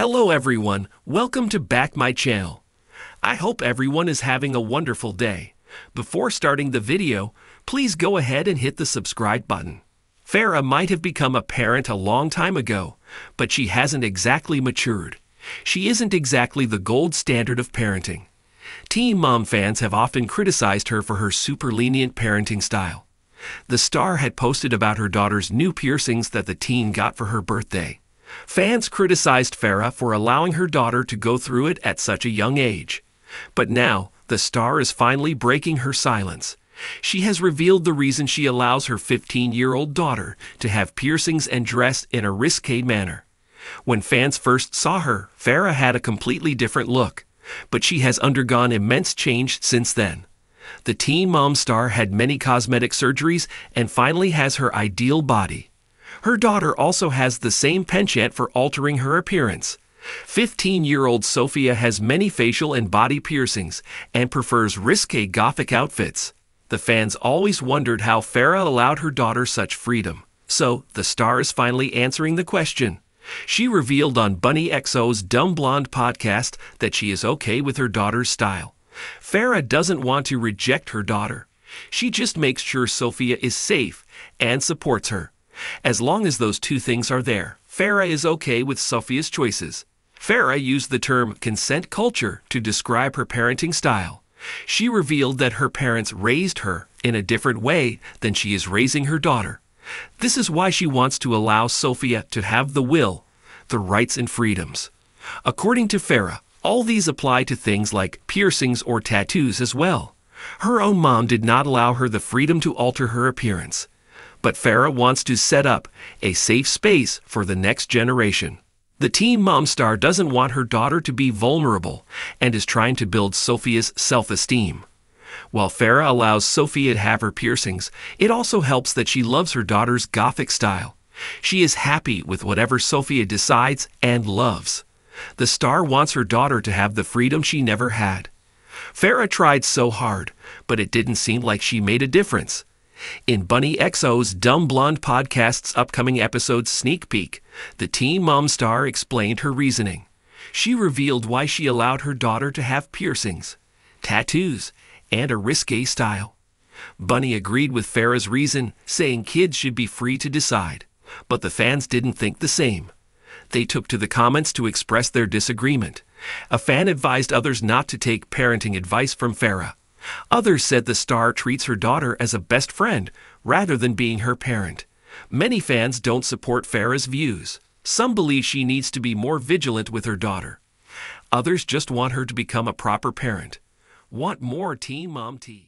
Hello everyone, welcome to back my channel. I hope everyone is having a wonderful day. Before starting the video, please go ahead and hit the subscribe button. Farrah might have become a parent a long time ago, but she hasn't exactly matured. She isn't exactly the gold standard of parenting. Teen mom fans have often criticized her for her super lenient parenting style. The star had posted about her daughter's new piercings that the teen got for her birthday. Fans criticized Farrah for allowing her daughter to go through it at such a young age. But now, the star is finally breaking her silence. She has revealed the reason she allows her 15 year old daughter to have piercings and dress in a risque manner. When fans first saw her, Farrah had a completely different look, but she has undergone immense change since then. The teen mom star had many cosmetic surgeries and finally has her ideal body. Her daughter also has the same penchant for altering her appearance. 15 year old Sophia has many facial and body piercings and prefers risque gothic outfits. The fans always wondered how Farrah allowed her daughter such freedom. So, the star is finally answering the question. She revealed on Bunnie XO's Dumb Blonde podcast that she is okay with her daughter's style. Farrah doesn't want to reject her daughter. She just makes sure Sophia is safe and supports her. As long as those two things are there, Farrah is okay with Sophia's choices. Farrah used the term consent culture to describe her parenting style. She revealed that her parents raised her in a different way than she is raising her daughter. This is why she wants to allow Sophia to have the will, the rights and freedoms. According to Farrah, all these apply to things like piercings or tattoos as well. Her own mom did not allow her the freedom to alter her appearance. But Farrah wants to set up a safe space for the next generation. The teen mom star doesn't want her daughter to be vulnerable and is trying to build Sophia's self esteem. While Farrah allows Sophia to have her piercings, it also helps that she loves her daughter's gothic style. She is happy with whatever Sophia decides and loves. The star wants her daughter to have the freedom she never had. Farrah tried so hard, but it didn't seem like she made a difference. In Bunnie XO's Dumb Blonde podcast's upcoming episode sneak peek, the teen mom star explained her reasoning. She revealed why she allowed her daughter to have piercings, tattoos, and a risque style. Bunnie agreed with Farrah's reason, saying kids should be free to decide. But the fans didn't think the same. They took to the comments to express their disagreement. A fan advised others not to take parenting advice from Farrah. Others said the star treats her daughter as a best friend rather than being her parent. Many fans don't support Farrah's views. Some believe she needs to be more vigilant with her daughter. Others just want her to become a proper parent. Want more Teen Mom Tea.